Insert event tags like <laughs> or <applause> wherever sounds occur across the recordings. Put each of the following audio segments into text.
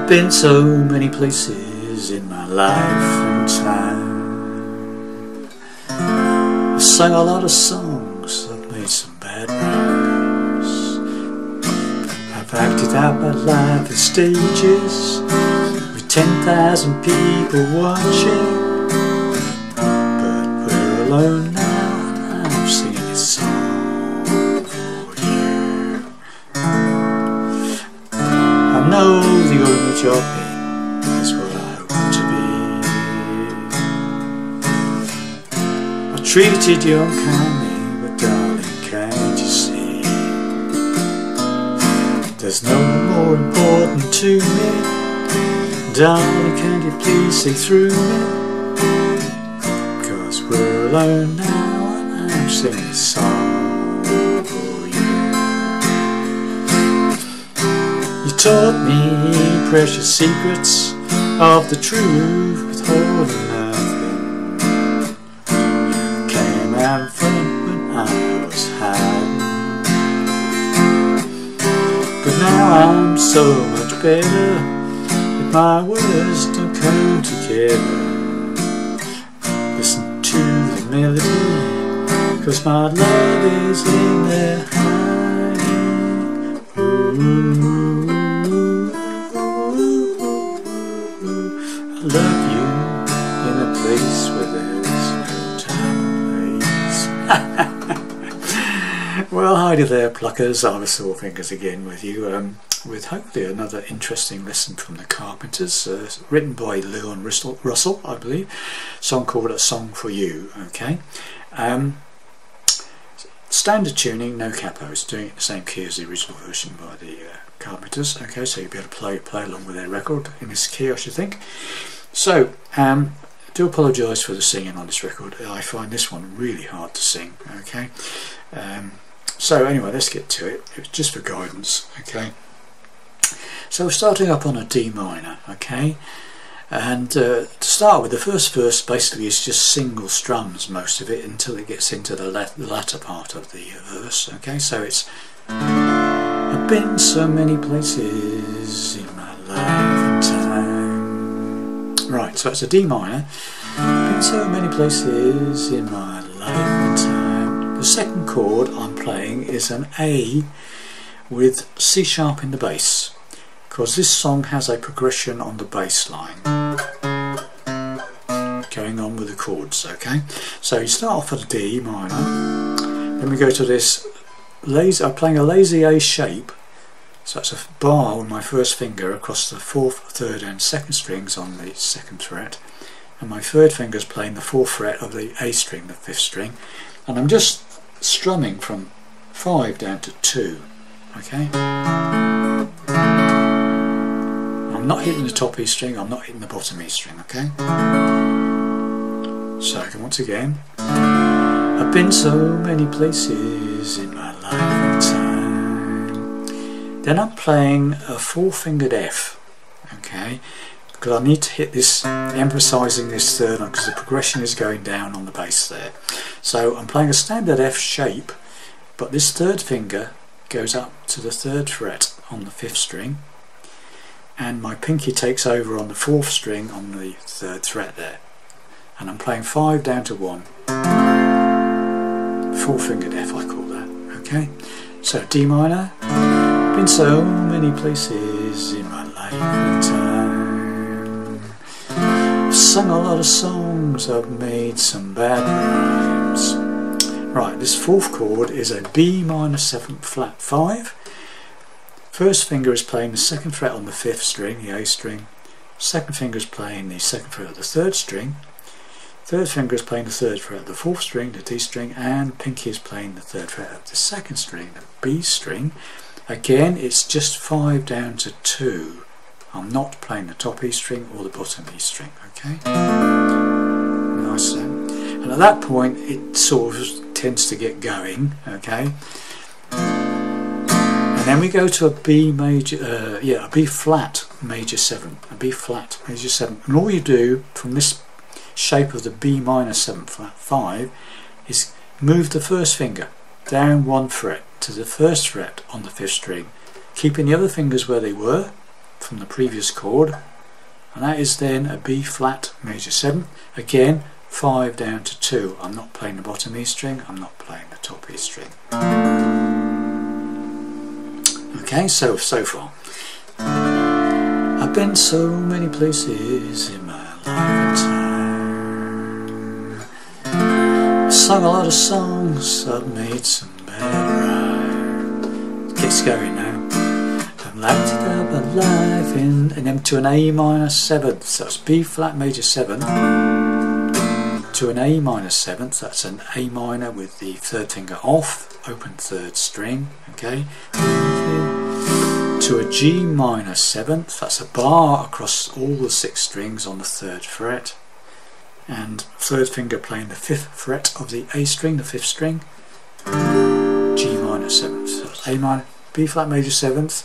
I've been so many places in my life and time. I've sung a lot of songs, I've made some bad rhymes. I've acted out my life in stages with 10,000 people watching. But we're alone image of is what I want to be. I treated you unkindly, but darling, can't you see? There's no more important to me. Darling, can you please see through me? Cause we're alone now and I'm singing a song for you. You taught me precious secrets of the truth, withholding nothing. You came out front when I was hiding. But now I'm so much better if my words don't come together. Listen to the melody, cause my love is in there hiding. I love you in a place where there's no place. <laughs> well, Heidi there, pluckers. Ivor Sorefingers again with you, um, with hopefully another interesting lesson from the Carpenters, uh, written by Leon Russell, I believe. Song called "A Song for You." Okay. Um, standard tuning, no capos, doing it the same key as the original version by the uh, Carpenters. Okay, so you'll be able to play play along with their record in this key, I should think. So, um, I do apologise for the singing on this record. I find this one really hard to sing. Okay. Um, so anyway, let's get to it. It was just for guidance. Okay. So we're starting up on a D minor. Okay. And uh, to start with, the first verse basically is just single strums, most of it, until it gets into the, la the latter part of the verse. Okay, so it's I've been so many places in my life. Right, so it's a D minor. Been so many places in my life and time. The second chord I'm playing is an A with C sharp in the bass because this song has a progression on the bass line going on with the chords okay so you start off at a D minor then we go to this lazy I'm playing a lazy A shape so that's a bar on my first finger across the fourth third and second strings on the second fret and my third finger is playing the fourth fret of the A string the fifth string and I'm just strumming from 5 down to 2 okay I'm not hitting the top E string, I'm not hitting the bottom E string, okay? So once again, I've been so many places in my life. Then I'm playing a four-fingered F, okay? Because I need to hit this, emphasising this third one because the progression is going down on the bass there. So I'm playing a standard F shape, but this third finger goes up to the third fret on the fifth string and my pinky takes over on the fourth string on the third fret there and I'm playing five down to one four fingered F I call that okay so D minor been so many places in my life and time I've sung a lot of songs I've made some bad rhymes right this fourth chord is a B minor 7 flat 5 First finger is playing the second fret on the fifth string, the A string. Second finger is playing the second fret of the third string. Third finger is playing the third fret of the fourth string, the D string, and pinky is playing the third fret of the second string, the B string. Again, it's just five down to two. I'm not playing the top E string or the bottom E string, okay? Nice. And at that point, it sort of tends to get going, okay? And then we go to a B major, uh, yeah, a B flat major 7, a B flat major 7. And all you do from this shape of the B minor 7 flat 5 is move the first finger down one fret to the first fret on the fifth string, keeping the other fingers where they were, from the previous chord and that is then a B flat major 7 again 5 down to 2 I'm not playing the bottom E string I'm not playing the top E string. Okay so so far. I've been so many places in my lifetime. sung a lot of songs I've made some bad going now. Lighted up a life in and then to an A minor seventh, so that's B flat major seven. To an A minor seventh, that's an A minor with the third finger off, open third string, okay. To a G minor seventh, that's a bar across all the six strings on the third fret, and third finger playing the fifth fret of the A string, the fifth string, G minor seventh, so A minor, B flat major seventh,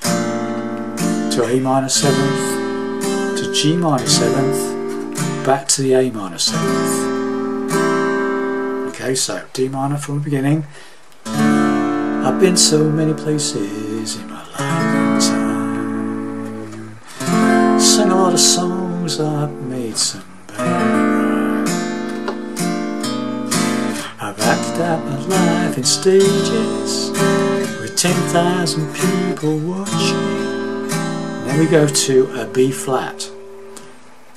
to A minor 7th, to G minor 7th, back to the A minor 7th. Okay, so D minor from the beginning. I've been so many places in my life and time. Sung a lot of songs, I've made some bad I've acted out my life in stages 10,000 people watching. Then we go to a B flat.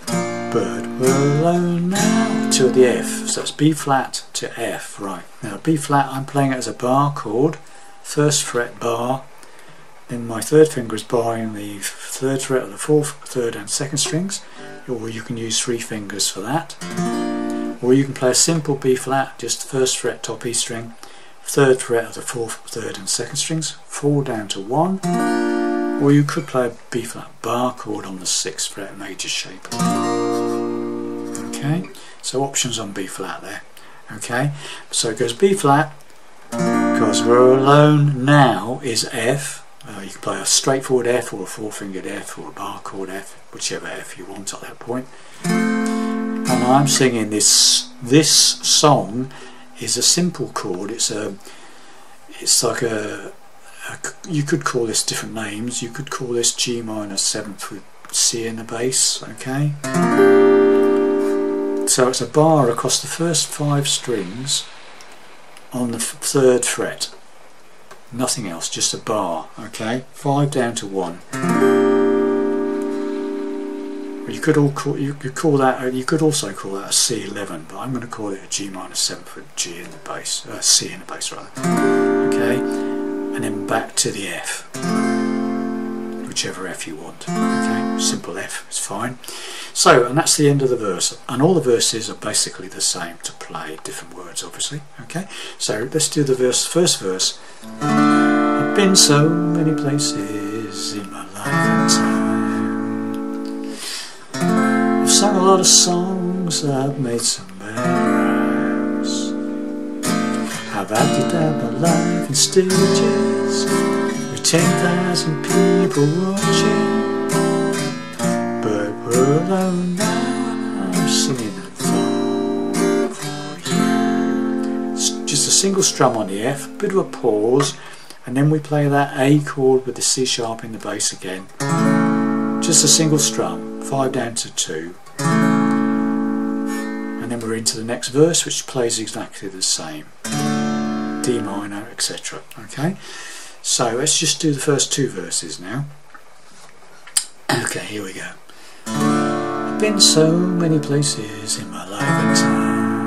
But we're alone now to the F. So it's B flat to F. Right. Now B flat I'm playing it as a bar chord. First fret bar. Then my third finger is barring the third fret of the fourth, third and second strings. Or you can use three fingers for that. Or you can play a simple B flat, just first fret top E string, third fret of the fourth, third and second strings, fall down to one or you could play a B flat bar chord on the 6th fret major shape. Okay, so options on B flat there. Okay, so it goes B flat, because we're alone now is F. Uh, you can play a straightforward F or a four fingered F or a bar chord F, whichever F you want at that point. And I'm singing this, this song is a simple chord, it's a, it's like a, you could call this different names. You could call this G minor 7th with C in the bass, okay? So it's a bar across the first five strings on the third fret. Nothing else, just a bar, okay? Five down to one. You could all call you could call that you could also call that a C11, but I'm going to call it a G minor 7th with G in the bass, uh, C in the bass rather. Okay? And then back to the F. Whichever F you want. Okay? Simple F is fine. So and that's the end of the verse. And all the verses are basically the same to play different words obviously. Okay? So let's do the verse first verse. I've been so many places in my life lot of songs, I've made some memories. I've acted out my life in stages with 10,000 people watching. But we're alone now, I'm singing that song for you. It's just a single strum on the F, a bit of a pause, and then we play that A chord with the C sharp in the bass again. Just a single strum, 5 down to 2 we're into the next verse which plays exactly the same. D minor, etc. Okay, so let's just do the first two verses now. Okay, here we go. I've been so many places in my life and time.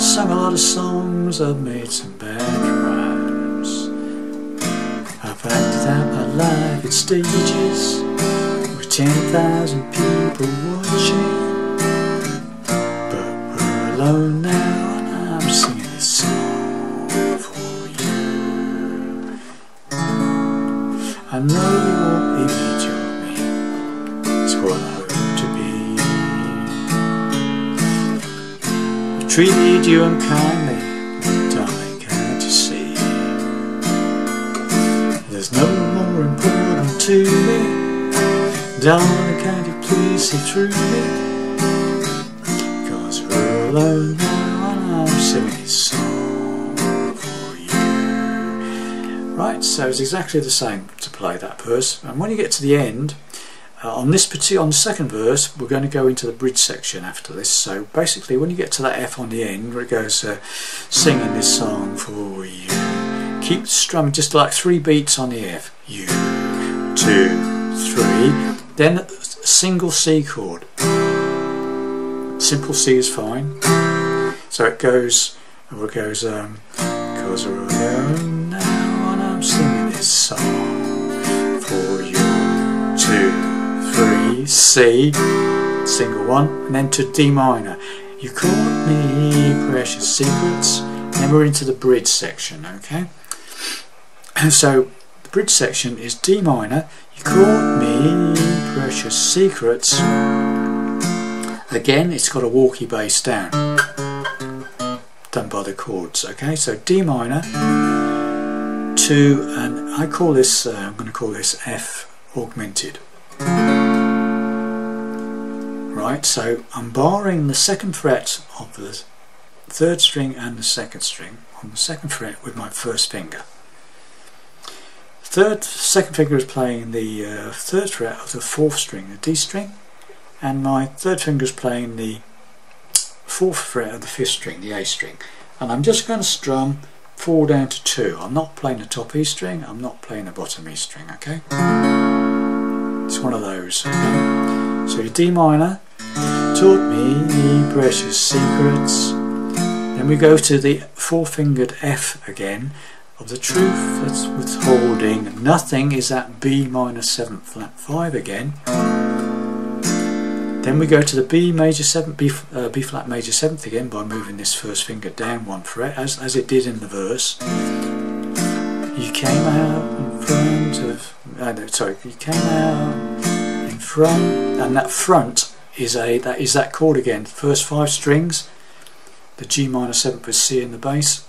Sung a lot of songs, I've made some bad rhymes. I've acted out my life in stages with 10,000 people watching. Alone now I know you won't leave me me. It's what I hope to be. I treated you unkindly, darling, can't you see? There's no more important to me. Darling, can't you please see through me? I'm singing song for you. Right, so it's exactly the same to play that verse. And when you get to the end, uh, on this particular, on the second verse, we're going to go into the bridge section after this. So basically, when you get to that F on the end, where it goes, uh, singing this song for you, keep strumming just like three beats on the F. You, two, three. Then single C chord. Simple C is fine. So it goes, or it goes, um, cause we're alone now and I'm singing this song for you. Two, three, C, single one, and then to D minor. You caught me, precious secrets. Then we're into the bridge section, okay? And so the bridge section is D minor. You caught me, precious secrets. Again, it's got a walkie bass down, done by the chords. Okay, so D minor to, and I call this, uh, I'm going to call this F augmented. Right so I'm barring the second fret of the third string and the second string on the second fret with my first finger. Third second finger is playing the uh, third fret of the fourth string the D string and my third finger is playing the fourth fret of the fifth string the A string and I'm just going to strum four down to two I'm not playing the top E string I'm not playing the bottom E string okay it's one of those so your D minor taught me precious secrets. Then we go to the four-fingered F again of the truth that's withholding. Nothing is at B minor 7th flat 5 again. Then we go to the B major 7th, B, uh, B flat major 7th again by moving this first finger down one fret as, as it did in the verse. You came out in front of, uh, no, sorry, you came out in front, and that front is a that is that chord again. First five strings, the G minor seventh with C in the bass.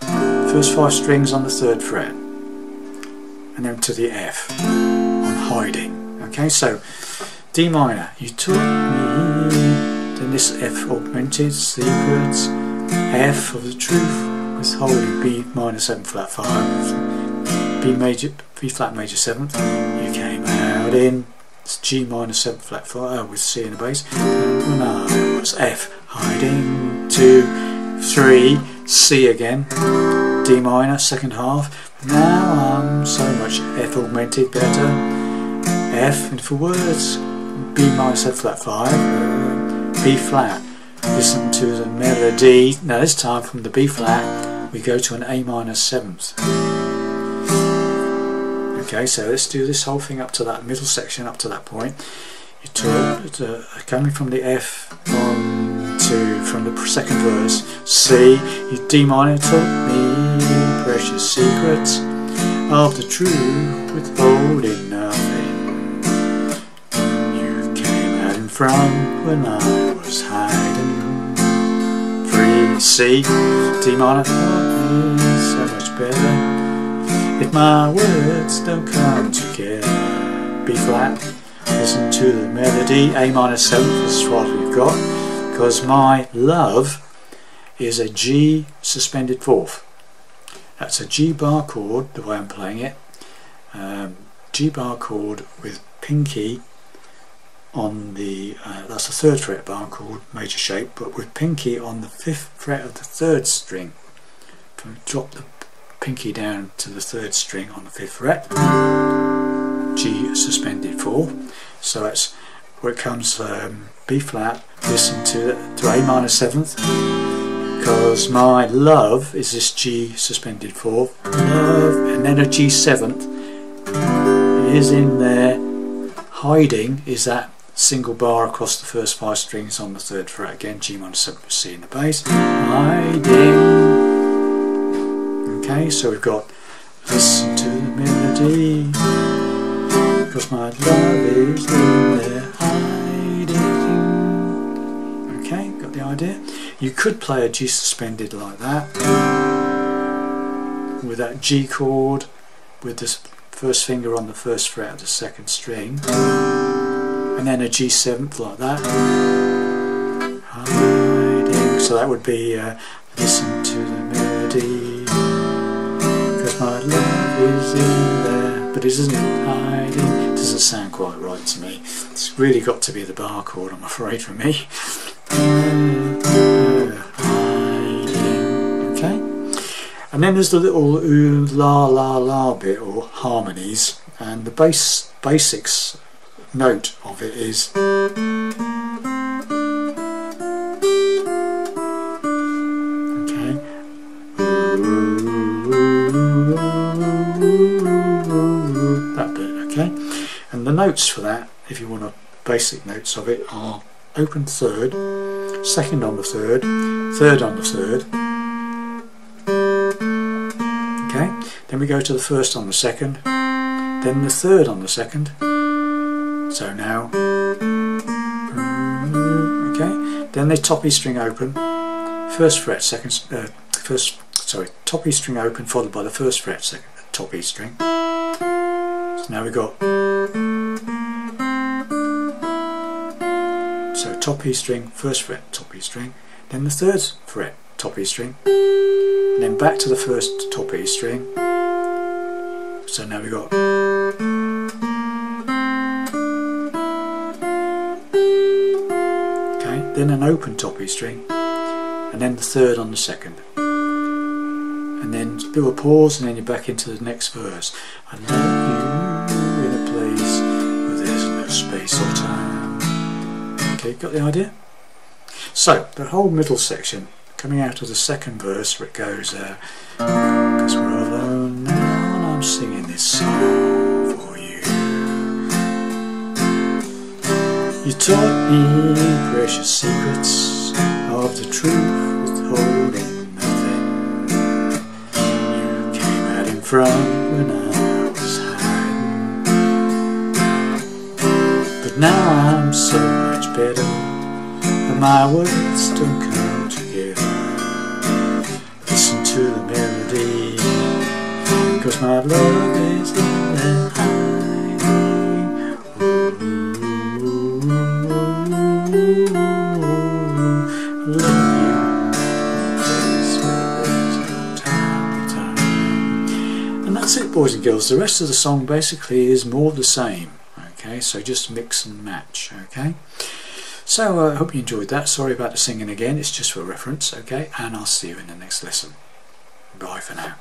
First five strings on the third fret, and then to the F on hiding. Okay, so D minor, you taught me. Then this F augmented secrets. F of the truth with holding B minor seven flat five. B major, B flat major seventh. You came out in it's G minor 7 flat 5 uh, with C in the bass. And I was F, hiding, 2, 3, C again, D minor, second half. Now I'm so much F augmented better. F, and for words, B minor 7 flat 5, uh, B flat. Listen to the melody. Now this time from the B flat, we go to an A minor 7th. Okay, so let's do this whole thing up to that middle section, up to that point. You talk, uh, coming from the F on to from the second verse, C, you D minor taught me precious secrets of the truth, with nothing. Front when I was hiding. Free minor taught me so much better. If my words don't come together, B flat, listen to the melody, A minor 7th is what we've got, because my love is a G suspended fourth. That's a G bar chord, the way I'm playing it, um, G bar chord with pinky on the, uh, that's a third fret bar chord, major shape, but with pinky on the fifth fret of the third string. Drop the pinky down to the third string on the fifth fret, G suspended 4, so that's where it comes um, B flat, listen to, to A minor 7th, because my love is this G suspended 4, love, and then a G 7th is in there, hiding is that single bar across the first five strings on the third fret. Again, G minor 7 with C in the bass, hiding Okay, so we've got listen to the melody. Because my love is in there. Hiding. Okay, got the idea? You could play a G suspended like that. With that G chord with this first finger on the first fret of the second string and then a G seventh like that. Hiding. So that would be uh, listen to the melody because my love is in there, but isn't hiding. It doesn't sound quite right to me. It's really got to be the bar chord, I'm afraid, for me. Okay, and then there's the little ooh la la la bit or harmonies, and the bass basics note of it is. okay And the notes for that, if you want a basic notes of it, are open third, second on the third, third on the third. Okay, then we go to the first on the second, then the third on the second. So now, okay, then the top E string open, first fret, second, uh, first, sorry, top E string open followed by the first fret, second, top E string. So now we've got so top E string, first fret, top E string, then the third fret, top E string, then back to the first top E string. So now we've got then an open top E string, and then the third on the second and then do a pause and then you're back into the next verse. I love you in a place where there's no space or time. Okay, got the idea? So, the whole middle section, coming out of the second verse where it goes, uh, taught me precious secrets of the truth withholding nothing. You came at him from when I was hiding But now I'm so much better And my words don't come together Listen to the melody Cause my love girls the rest of the song basically is more the same okay? So just mix and match okay? So I uh, hope you enjoyed that. Sorry about the singing again. It's just for reference okay? And I'll see you in the next lesson. Bye for now